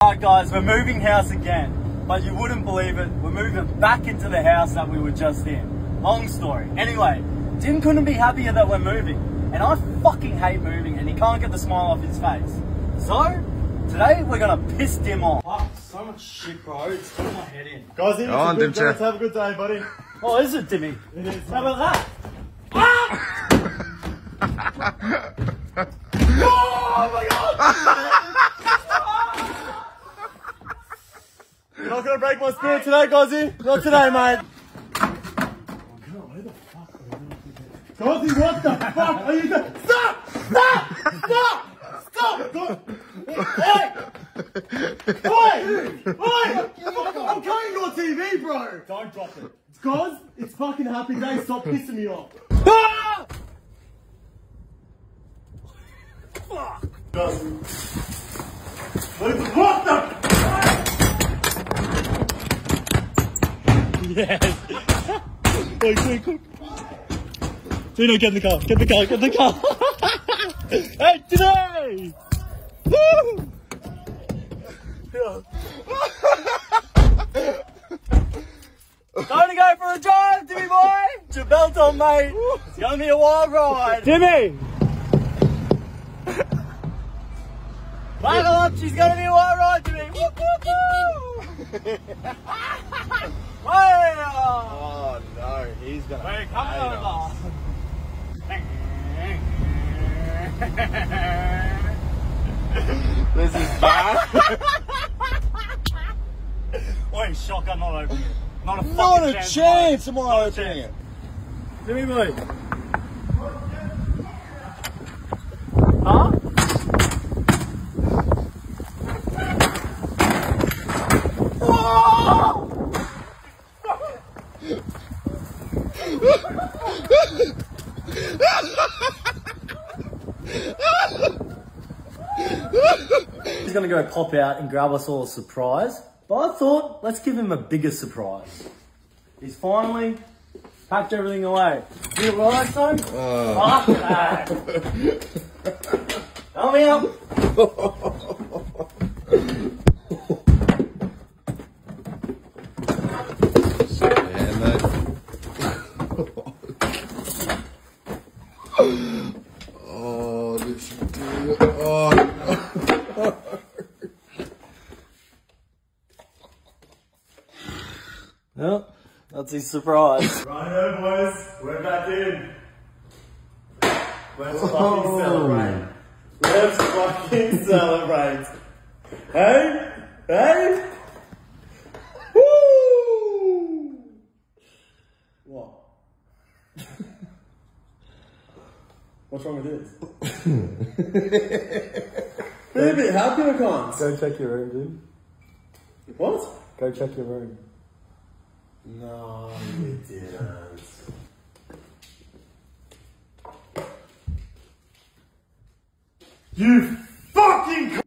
Alright guys, we're moving house again, but you wouldn't believe it, we're moving back into the house that we were just in. Long story. Anyway, Dim couldn't be happier that we're moving, and I fucking hate moving, and he can't get the smile off his face. So, today we're gonna piss Dim off. Fuck, so much shit bro, it's got my head in. Guys, it's on, a good day. Let's have a good day, buddy. Oh, is it Timmy? It is. How about that? You're not gonna break my spirit today, Gozzy. Not today, mate. Gozzy, what the fuck are you doing? Stop! Stop! Stop! Stop! Go- Oi! Oi! Oi! I'm coming on TV, bro! Don't drop it. Guys, it's fucking happy day. Stop pissing me off. Ah! The? Yes. Wait, quick, quick. Tino, get in the car. Get in the car. Get in the car. hey, today! Woo! Time to go for a drive, Timmy boy! Put your belt on, mate. It's gonna be a wild ride. Timmy! Buckle up, she's gonna be a wild ride, Timmy. Whoop, whoop, whoop. Hey! Oh no, he's gonna. Hey, come hate us. This is bad. Wait, shotgun not opening it. Not a fucking Not a chance. chance am Not I a opening chance. it. Timmy boy. Huh? He's gonna go pop out and grab us all a surprise. But I thought, let's give him a bigger surprise. He's finally packed everything away. You realise son? Uh. Fuck that. Help me up. oh, this dude. Oh. Well, that's his surprise. Righto, boys. We're back in. Let's fucking celebrate. Let's fucking celebrate. Hey? Hey? Woo! What? What's wrong with this? Be a bit happier, cons. Go check your room, dude. What? Go check your room. No, you didn't. you fucking.